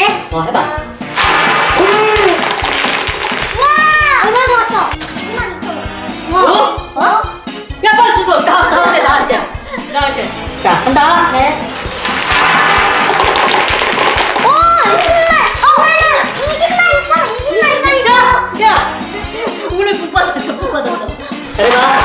해볼게. 어, 해봐. 우와! 얼마 좋았어? 2만 2천 원. 어? 어? 어? 야, 빨리 주소. 나, 나한테, 나한테. 나한테. 자, 간다. 네. 来吧。